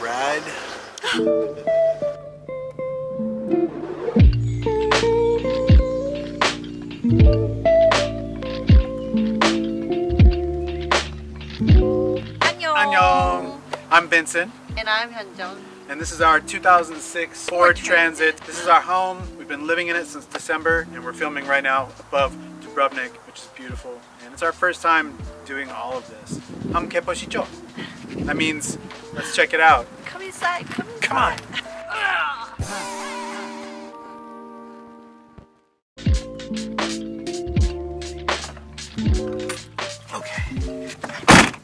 ride. Annyeong. I'm Vincent, And I'm Hyunjung. and this is our 2006 Ford Transit. This is our home. We've been living in it since December, and we're filming right now above Dubrovnik, which is beautiful. And it's our first time doing all of this. Keposhicho. That means let's check it out. Come inside. Come inside. Come on. Okay.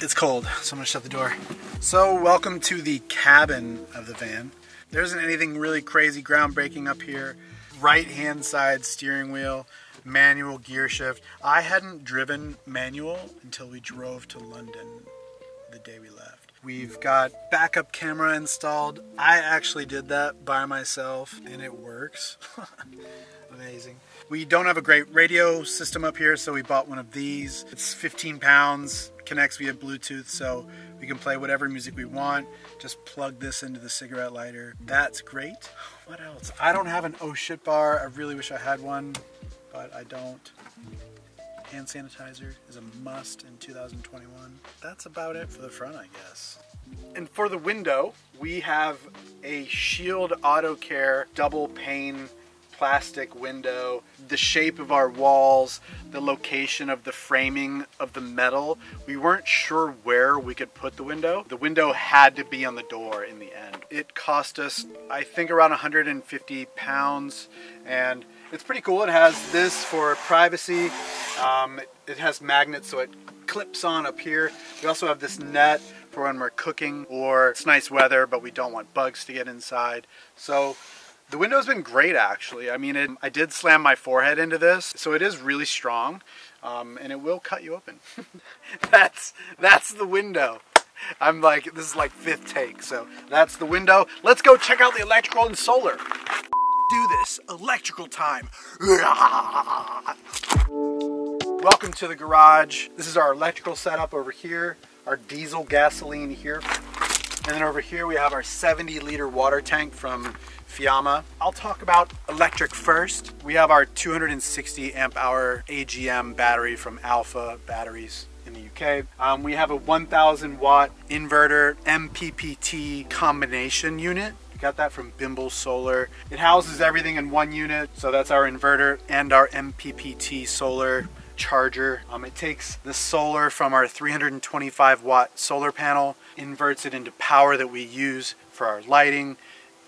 It's cold, so I'm gonna shut the door. So, welcome to the cabin of the van. There isn't anything really crazy groundbreaking up here. Right hand side steering wheel, manual gear shift. I hadn't driven manual until we drove to London the day we left. We've got backup camera installed. I actually did that by myself and it works. Amazing. We don't have a great radio system up here, so we bought one of these. It's 15 pounds, connects via Bluetooth, so we can play whatever music we want. Just plug this into the cigarette lighter. That's great. What else? I don't have an oh shit bar. I really wish I had one, but I don't. Hand sanitizer is a must in 2021. That's about it for the front, I guess. And for the window, we have a Shield Auto Care double pane plastic window. The shape of our walls, the location of the framing of the metal, we weren't sure where we could put the window. The window had to be on the door in the end. It cost us, I think, around 150 pounds, and it's pretty cool. It has this for privacy. Um, it, it has magnets, so it clips on up here. We also have this net for when we're cooking or it's nice weather, but we don't want bugs to get inside. So the window's been great, actually. I mean, it, I did slam my forehead into this, so it is really strong, um, and it will cut you open. that's that's the window. I'm like, this is like fifth take, so that's the window. Let's go check out the electrical and solar. Do this electrical time. Welcome to the garage. This is our electrical setup over here, our diesel gasoline here. And then over here we have our 70 liter water tank from Fiamma. I'll talk about electric first. We have our 260 amp hour AGM battery from Alpha Batteries in the UK. Um, we have a 1000 watt inverter MPPT combination unit. Got that from Bimble Solar. It houses everything in one unit, so that's our inverter and our MPPT solar charger. Um, it takes the solar from our 325 watt solar panel, inverts it into power that we use for our lighting,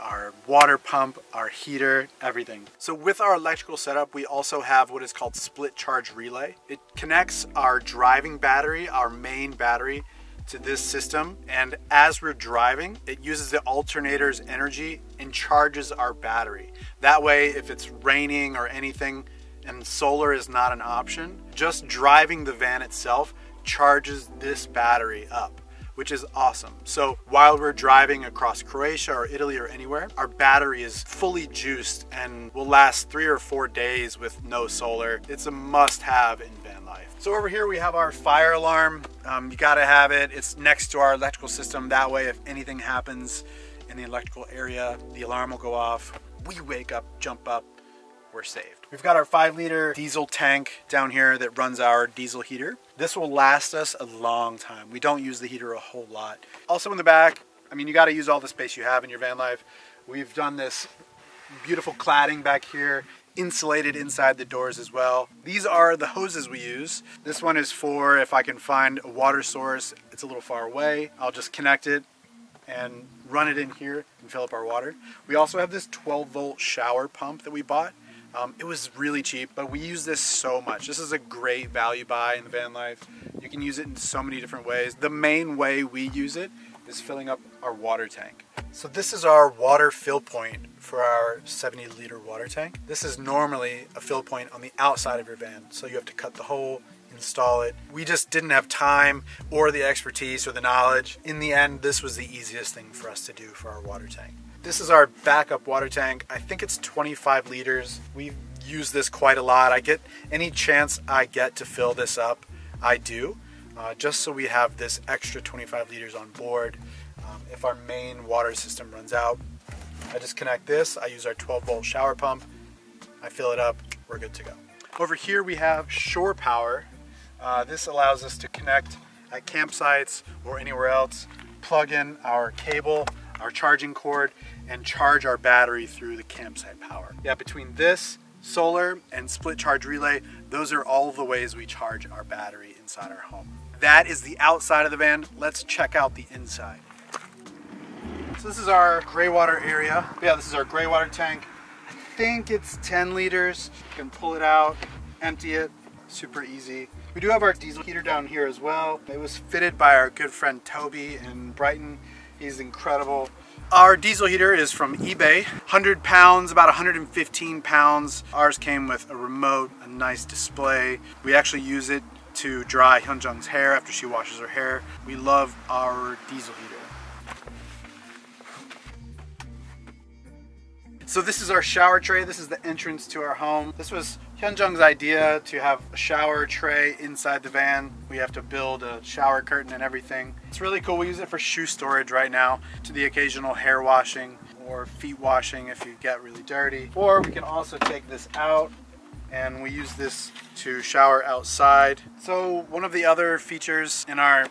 our water pump, our heater, everything. So with our electrical setup, we also have what is called split charge relay. It connects our driving battery, our main battery, to this system and as we're driving it uses the alternator's energy and charges our battery that way if it's raining or anything and solar is not an option just driving the van itself charges this battery up which is awesome. So while we're driving across Croatia or Italy or anywhere, our battery is fully juiced and will last three or four days with no solar. It's a must have in van life. So over here we have our fire alarm. Um, you gotta have it. It's next to our electrical system. That way if anything happens in the electrical area, the alarm will go off. We wake up, jump up, we're saved. We've got our five liter diesel tank down here that runs our diesel heater. This will last us a long time. We don't use the heater a whole lot. Also in the back, I mean, you gotta use all the space you have in your van life. We've done this beautiful cladding back here, insulated inside the doors as well. These are the hoses we use. This one is for if I can find a water source, it's a little far away, I'll just connect it and run it in here and fill up our water. We also have this 12 volt shower pump that we bought. Um, it was really cheap, but we use this so much. This is a great value buy in the van life. You can use it in so many different ways. The main way we use it is filling up our water tank. So this is our water fill point for our 70 liter water tank. This is normally a fill point on the outside of your van. So you have to cut the hole, install it. We just didn't have time or the expertise or the knowledge. In the end, this was the easiest thing for us to do for our water tank. This is our backup water tank. I think it's 25 liters. We use this quite a lot. I get any chance I get to fill this up, I do. uh, just so we have this extra 25 liters on board. Um, if our main water system runs out, I disconnect this. I use our 12 volt shower pump. I fill it up. We're good to go. Over here we have shore power. Uh, this allows us to connect at campsites or anywhere else, plug in our cable, our charging cord, and charge our battery through the campsite power. Yeah, between this, solar, and split charge relay, those are all the ways we charge our battery inside our home. That is the outside of the van. Let's check out the inside. So this is our gray water area. Yeah, this is our gray water tank. I think it's 10 liters. You can pull it out, empty it, super easy. We do have our diesel heater down here as well. It was fitted by our good friend Toby in Brighton. He's incredible. Our diesel heater is from eBay. 100 pounds, about 115 pounds. Ours came with a remote, a nice display. We actually use it to dry Hyunjung's hair after she washes her hair. We love our diesel heater. So this is our shower tray. This is the entrance to our home. This was Hyunjung's idea to have a shower tray inside the van. We have to build a shower curtain and everything. It's really cool. We use it for shoe storage right now to the occasional hair washing or feet washing if you get really dirty. Or we can also take this out and we use this to shower outside. So one of the other features in our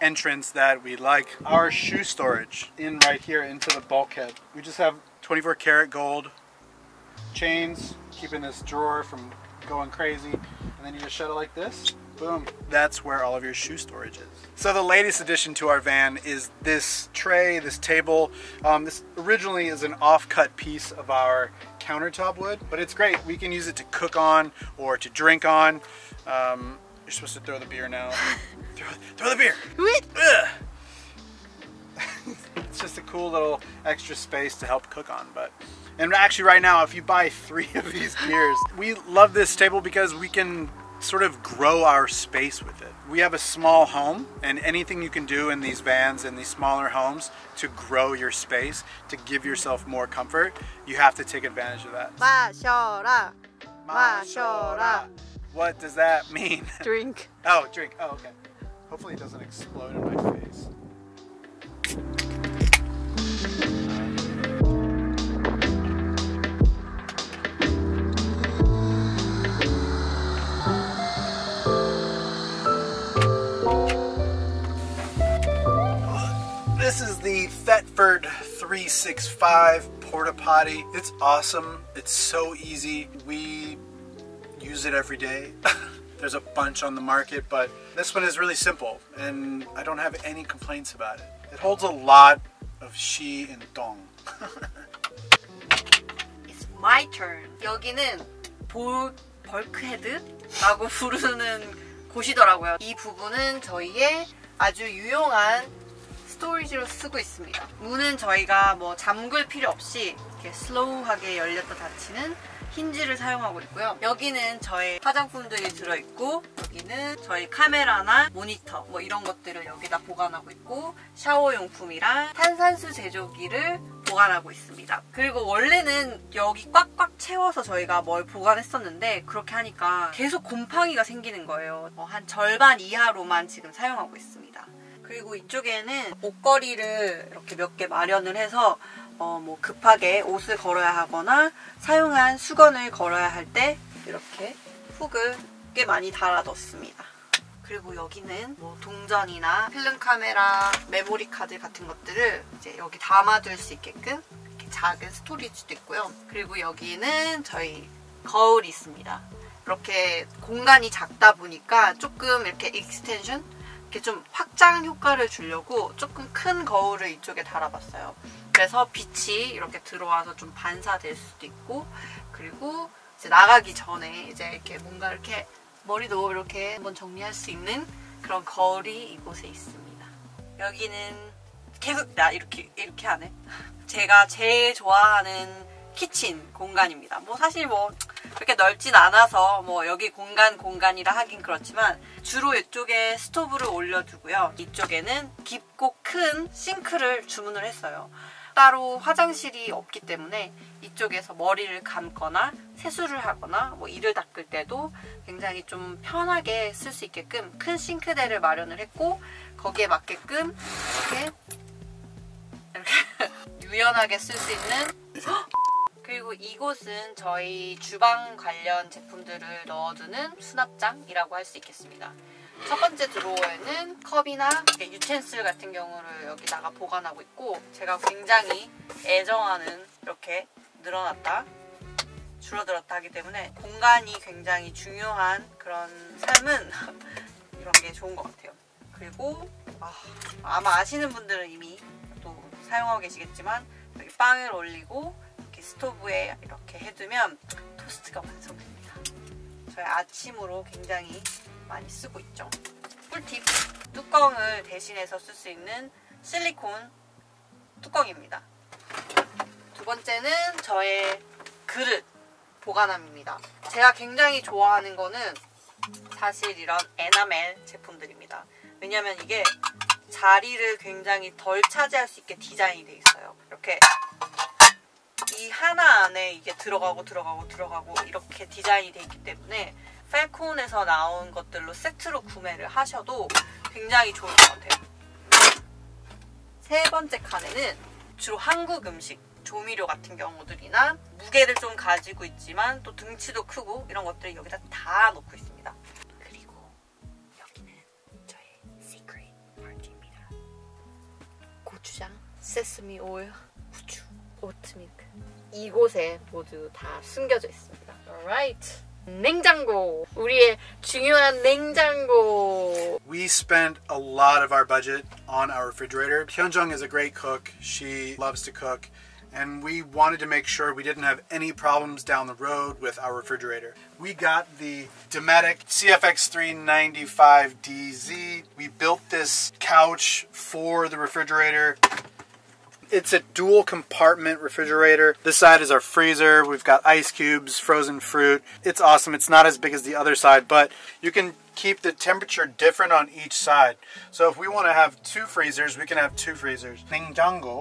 entrance that we like, our shoe storage in right here into the bulkhead. We just have 24 karat gold chains, keeping this drawer from going crazy. And then you just shut it like this, boom. That's where all of your shoe storage is. So the latest addition to our van is this tray, this table. Um, this originally is an off-cut piece of our countertop wood, but it's great. We can use it to cook on or to drink on. Um, you're supposed to throw the beer now. throw, throw the beer. It's just a cool little extra space to help cook on, but and actually right now, if you buy three of these gears, we love this table because we can sort of grow our space with it. We have a small home and anything you can do in these vans and these smaller homes to grow your space, to give yourself more comfort, you have to take advantage of that. What does that mean? Drink. oh, drink. Oh, okay. Hopefully it doesn't explode in my face. This is the Thetford 365 Porta Potty. It's awesome. It's so easy. We use it every day. There's a bunch on the market, but this one is really simple and I don't have any complaints about it. It holds a lot of shi and dong. It's my turn. 여기는 볼 벌크헤드라고 부르는 곳이더라고요. 이 부분은 저희의 아주 유용한 스토리지로 쓰고 있습니다. 문은 저희가 뭐 잠글 필요 없이 이렇게 슬로우하게 열렸다 닫히는 힌지를 사용하고 있고요. 여기는 저희 화장품들이 들어있고 여기는 저희 카메라나 모니터 뭐 이런 것들을 여기다 보관하고 있고 샤워용품이랑 탄산수 제조기를 보관하고 있습니다. 그리고 원래는 여기 꽉꽉 채워서 저희가 뭘 보관했었는데 그렇게 하니까 계속 곰팡이가 생기는 거예요. 어, 한 절반 이하로만 지금 사용하고 있습니다. 그리고 이쪽에는 옷걸이를 이렇게 몇 개 마련을 해서 어, 뭐 급하게 옷을 걸어야 하거나 사용한 수건을 걸어야 할 때 이렇게 훅을 꽤 많이 달아뒀습니다. 그리고 여기는 뭐 동전이나 필름 카메라, 메모리 카드 같은 것들을 이제 여기 담아둘 수 있게끔 이렇게 작은 스토리지도 있고요. 그리고 여기는 저희 거울이 있습니다. 이렇게 공간이 작다 보니까 조금 이렇게 익스텐션 이렇게 좀 확장 효과를 주려고 조금 큰 거울을 이쪽에 달아봤어요. 그래서 빛이 이렇게 들어와서 좀 반사될 수도 있고 그리고 이제 나가기 전에 이제 이렇게 뭔가 이렇게 머리도 이렇게 한번 정리할 수 있는 그런 거울이 이곳에 있습니다. 여기는 계속 나 이렇게 이렇게 하네. 제가 제일 좋아하는 키친 공간입니다. 뭐 사실 뭐 그렇게 넓진 않아서 뭐 여기 공간 공간이라 하긴 그렇지만 주로 이쪽에 스토브를 올려두고요. 이쪽에는 깊고 큰 싱크를 주문을 했어요. 따로 화장실이 없기 때문에 이쪽에서 머리를 감거나 세수를 하거나 뭐 이를 닦을 때도 굉장히 좀 편하게 쓸 수 있게끔 큰 싱크대를 마련을 했고 거기에 맞게끔 이렇게 이렇게 유연하게 쓸 수 있는 그리고 이곳은 저희 주방 관련 제품들을 넣어두는 수납장이라고 할 수 있겠습니다. 첫 번째 드로어에는 컵이나 유텐슬 같은 경우를 여기다가 보관하고 있고 제가 굉장히 애정하는 이렇게 늘어났다 줄어들었다 하기 때문에 공간이 굉장히 중요한 그런 삶은 이런 게 좋은 것 같아요. 그리고 아, 마 아시는 분들은 이미 또 사용하고 계시겠지만 여기 빵을 올리고 스토브에 이렇게 해두면 토스트가 완성됩니다. 저희 아침으로 굉장히 많이 쓰고 있죠. 꿀팁! 뚜껑을 대신해서 쓸 수 있는 실리콘 뚜껑입니다. 두 번째는 저의 그릇 보관함입니다. 제가 굉장히 좋아하는 거는 사실 이런 에나멜 제품들입니다. 왜냐면 이게 자리를 굉장히 덜 차지할 수 있게 디자인이 돼 있어요. 이렇게 이 하나 안에 이게 들어가고 들어가고 들어가고 이렇게 디자인이 돼 있기 때문에 펠콘에서 나온 것들로 세트로 구매를 하셔도 굉장히 좋을 것 같아요. 세 번째 칸에는 주로 한국 음식, 조미료 같은 경우들이나 무게를 좀 가지고 있지만 또 등치도 크고 이런 것들을 여기다 다 넣고 있습니다. 그리고 여기는 저의 시크릿 파티입니다. 고추장, 세스미 오일, 후추, 오트밀크 이곳에 모두 다 숨겨져 있습니다. Alright. 냉장고 우리의 중요한 냉장고 We spent a lot of our budget on our refrigerator. Hyunjung is a great cook. She loves to cook. And we wanted to make sure we didn't have any problems down the road with our refrigerator. We got the Dometic CFX395DZ. We built this couch for the refrigerator. It's a dual compartment refrigerator. This side is our freezer. We've got ice cubes, frozen fruit. It's awesome. It's not as big as the other side, but you can keep the temperature different on each side. So if we want to have two freezers, we can have two freezers. Ningjango.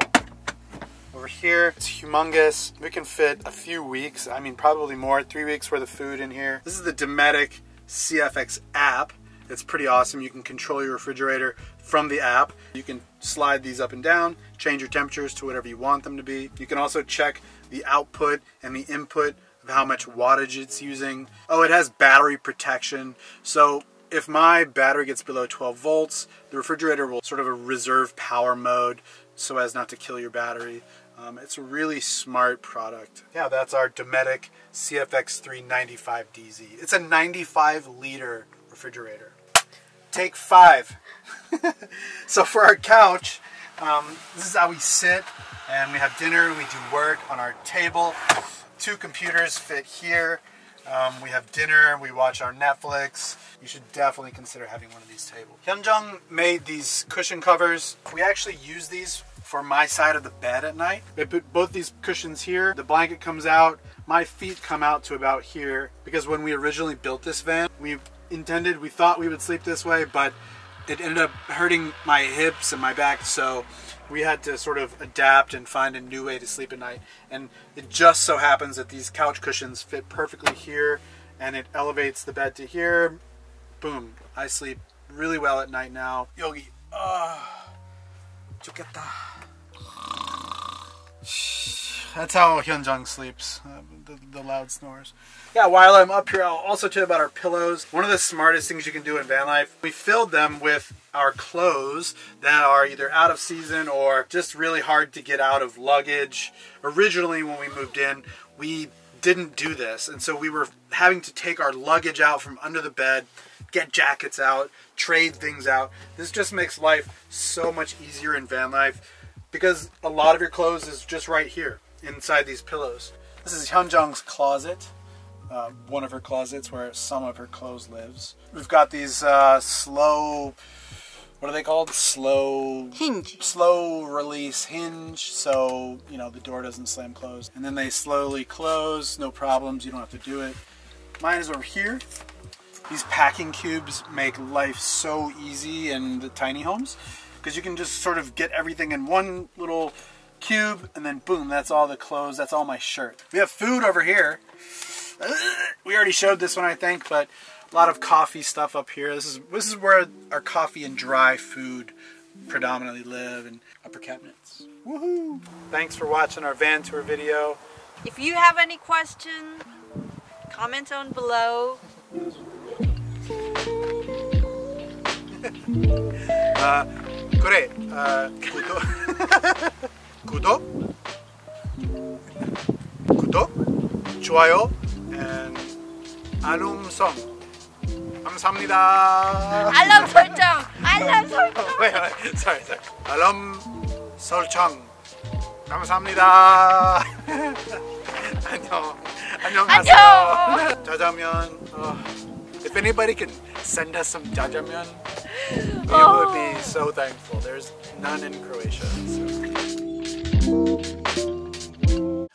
Over here, it's humongous. We can fit a few weeks, I mean probably more, three weeks worth of food in here. This is the Dometic CFX app. It's pretty awesome. You can control your refrigerator from the app. You can slide these up and down, change your temperatures to whatever you want them to be. You can also check the output and the input of how much wattage it's using. Oh, it has battery protection. So if my battery gets below 12 volts, the refrigerator will sort of a reserve power mode so as not to kill your battery. Um, it's a really smart product. Yeah, that's our Dometic CFX395DZ. It's a 95 liter refrigerator. Take five. so for our couch, um, this is how we sit and we have dinner and we do work on our table. Two computers fit here. Um, we have dinner, we watch our Netflix. You should definitely consider having one of these tables. Hyunjung made these cushion covers. We actually use these for my side of the bed at night. They put both these cushions here. The blanket comes out my feet come out to about here because when we originally built this van, we intended, we thought we would sleep this way, but it ended up hurting my hips and my back. So we had to sort of adapt and find a new way to sleep at night. And it just so happens that these couch cushions fit perfectly here and it elevates the bed to here. Boom, I sleep really well at night now. Yogi, uh, chuketa. That's how Hyunjung sleeps the, the loud snores. Yeah, while I'm up here, I'll also tell you about our pillows. One of the smartest things you can do in van life, we filled them with our clothes that are either out of season or just really hard to get out of luggage. Originally, when we moved in, we didn't do this, and so we were having to take our luggage out from under the bed, get jackets out, trade things out. This just makes life so much easier in van life because a lot of your clothes is just right here inside these pillows. This is Hyunjung's closet, uh, one of her closets where some of her clothes lives. We've got these uh, slow, what are they called? Slow hinge. slow release hinge so you know the door doesn't slam closed and then they slowly close no problems you don't have to do it mine is over here these packing cubes make life so easy in the tiny homes because you can just sort of get everything in one little cube, and then boom, that's all the clothes, that's all my shirt. We have food over here. We already showed this one, I think, but a lot of coffee stuff up here. This is this is where our coffee and dry food predominantly live and upper cabinets. Woohoo! Thanks for watching our van tour video. If you have any questions, comment on below. uh, correct. Uh, 아, 구독. 구독. 좋아요. and 알람성. 감사합니다. 알람 설정! 알람 설정! wait, wait, sorry, sorry. 알람 설정. 감사합니다. 안녕. 안녕하세요. 안녕. 짜장면. 어, if anybody can send us some 짜장면, we Oh. would be so thankful. There's none in Croatia. so.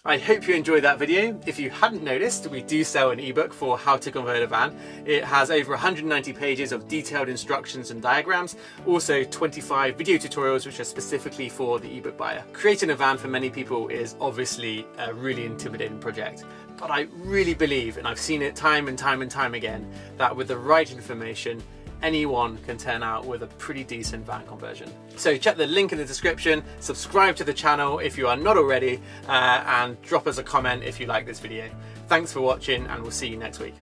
I hope you enjoyed that video. If you hadn't noticed, we do sell an ebook for how to convert a van. It has over 190 pages of detailed instructions and diagrams, also 25 video tutorials which are specifically for the ebook buyer. Creating a van for many people is obviously a really intimidating project, but I really believe, and I've seen it time and time and time again, that with the right information, anyone can turn out with a pretty decent van conversion. So check the link in the description, subscribe to the channel if you are not already, uh, and drop us a comment if you like this video. Thanks for watching and we'll see you next week.